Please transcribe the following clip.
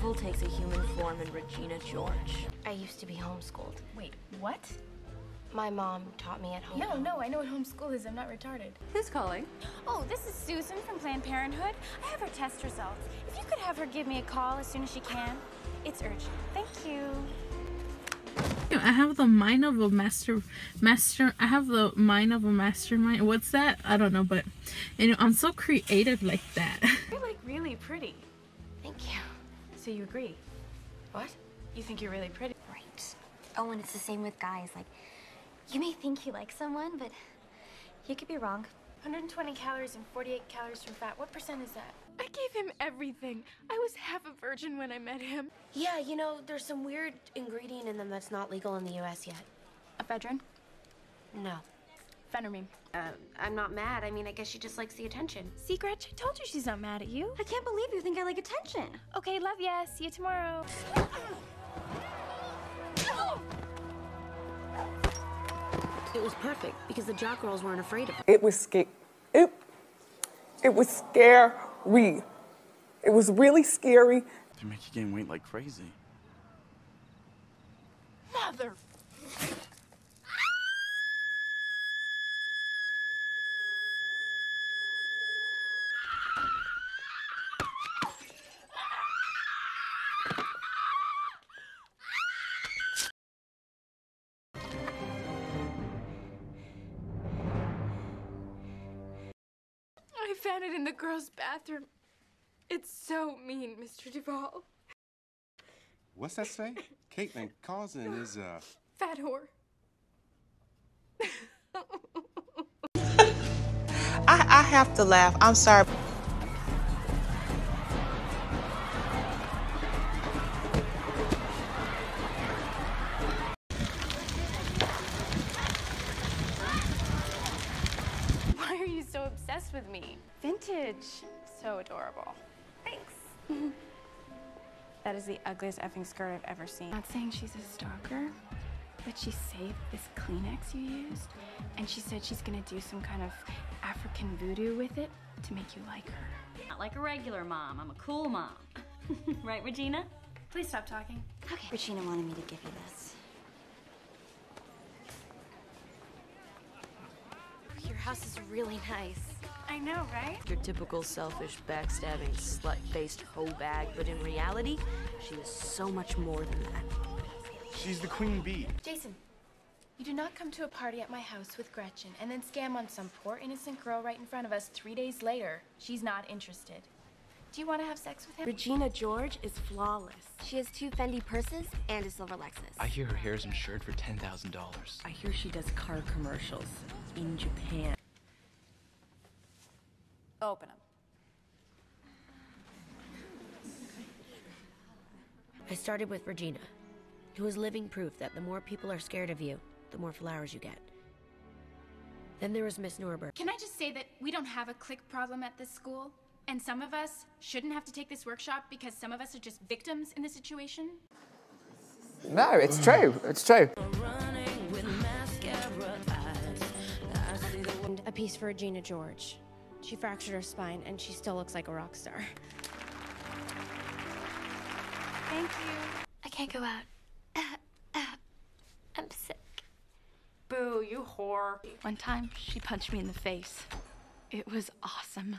Evil takes a human form in Regina George. I used to be homeschooled. Wait, what? My mom taught me at home. No, no, I know what homeschool is. I'm not retarded. Who's calling? Oh, this is Susan from Planned Parenthood. I have her test results. If you could have her give me a call as soon as she can. It's urgent. Thank you. I have the mind of a master master I have the mind of a mastermind. What's that? I don't know, but you know, I'm so creative like that. You're like really pretty. Thank you. So you agree? What? You think you're really pretty? Right. Oh, and it's the same with guys. Like, you may think you like someone, but you could be wrong. 120 calories and 48 calories from fat. What percent is that? I gave him everything. I was half a virgin when I met him. Yeah, you know, there's some weird ingredient in them that's not legal in the US yet. Ephedrine? No. Phentermine. Uh, I'm not mad. I mean, I guess she just likes the attention. See, Gretch, I told you she's not mad at you. I can't believe you think I like attention. Okay, love ya. See you tomorrow. It was perfect because the jock girls weren't afraid of her. It was scary. It, it was scary. It was really scary. They make you gain weight like crazy. Mother. Found it in the girls' bathroom. It's so mean, Mr. Duvall. What's that say? Caitlin Cousin is uh Fat whore. I, I have to laugh. I'm sorry. Obsessed with me? Vintage. So adorable. Thanks. that is the ugliest effing skirt I've ever seen. Not saying she's a stalker, but she saved this Kleenex you used, and she said she's gonna do some kind of African voodoo with it to make you like her. Not like a regular mom. I'm a cool mom. right, Regina? Please stop talking. Okay. Regina wanted me to give you this. Your house is really nice. I know, right? Your typical selfish, backstabbing, slut-faced hoe bag, but in reality, she is so much more than that. she's the queen bee. Jason, you do not come to a party at my house with Gretchen and then scam on some poor innocent girl right in front of us three days later. She's not interested. Do you want to have sex with him? Regina George is flawless. She has two Fendi purses and a silver Lexus. I hear her hair is insured for ten thousand dollars. I hear she does car commercials in Japan. Open them. I started with Regina, who is living proof that the more people are scared of you, the more flowers you get. Then there was Miss Norbury. Can I just say that we don't have a click problem at this school? And some of us shouldn't have to take this workshop because some of us are just victims in the situation? No, it's true. It's true. A piece for Regina George. She fractured her spine, and she still looks like a rock star. Thank you. I can't go out. I'm sick. Boo, you whore. One time, she punched me in the face. It was awesome.